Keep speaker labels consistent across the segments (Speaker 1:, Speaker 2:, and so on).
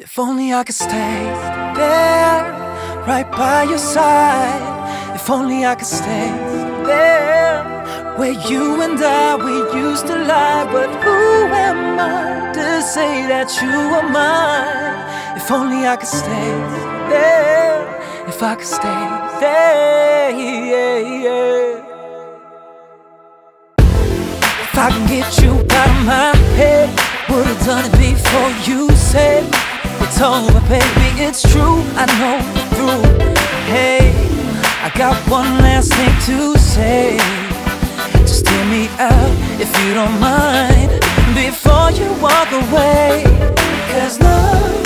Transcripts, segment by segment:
Speaker 1: If only I could stay there, right by your side. If only I could stay there, where you and I we used to lie. But who am I to say that you are mine? If only I could stay there, if I could stay there. If I can get you out it's over, baby. It's true, I know through. Hey, I got one last thing to say. Just hear me out if you don't mind before you walk away. Cause love,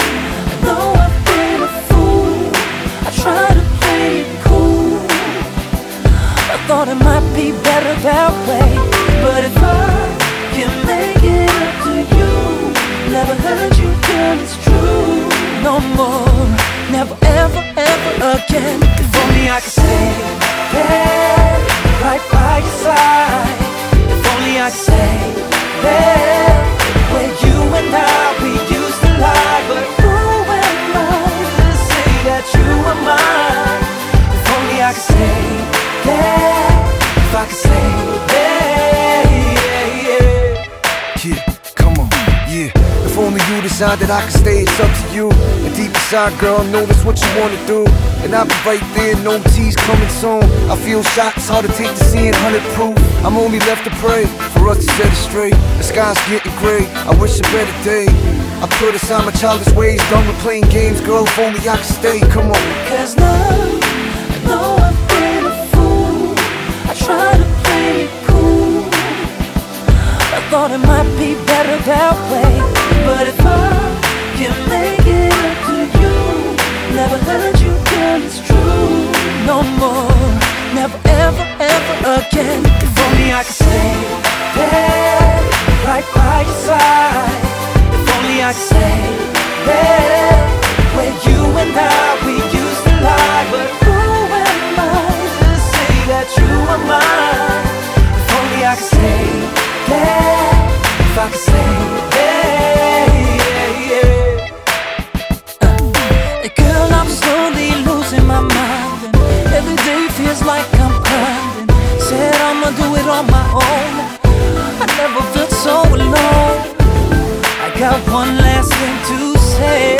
Speaker 1: I could stay there, right by your side. If only I could stay there, you
Speaker 2: decide that I can stay, it's up to you. And deep inside, girl, I know that's what you wanna do. And I'll be right there, no tease coming soon. I feel shots, hard to take see it, 100 proof. I'm only left to pray for us to set it straight. The sky's getting gray, I wish a better day. I put aside my childish ways, done with playing games, girl. If only I could stay, come on.
Speaker 1: Cause love, be better that way. But if I can make it up to you, never hurt you, girl, it's true. No more, never, ever, ever again. If only I could stay got one last thing to say.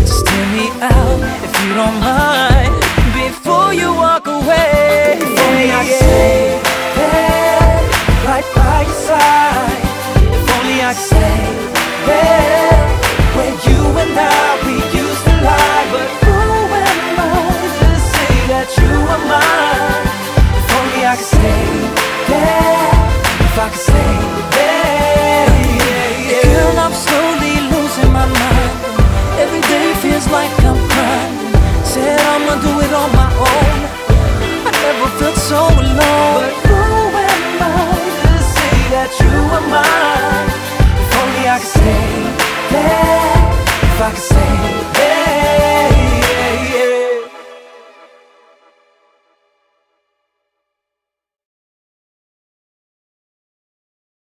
Speaker 1: Just me out if you don't mind